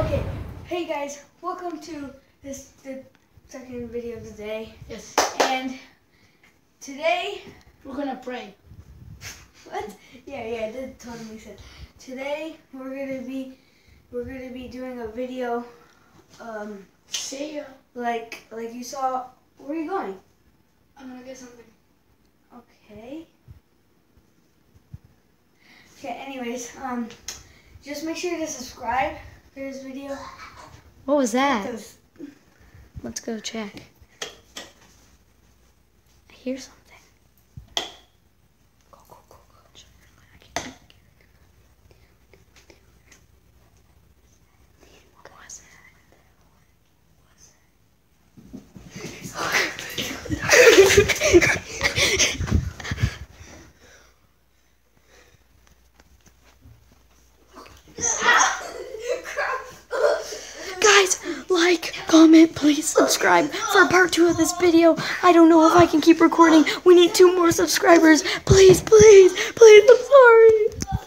Okay, hey guys, welcome to this the second video of the day. Yes. And today, We're gonna pray. what? Yeah, yeah, that totally sense. Today we're gonna be we're gonna be doing a video, um, See ya. like like you saw. Where are you going? I'm gonna get something. Okay. Okay. Anyways, um, just make sure to subscribe for this video. What was that? Let's go check. I hear something. Go, go, go, go. I can't- What was it? Guys, like, comment, please subscribe for part two of this video. I don't know if I can keep recording. We need two more subscribers. Please, please, please, I'm sorry.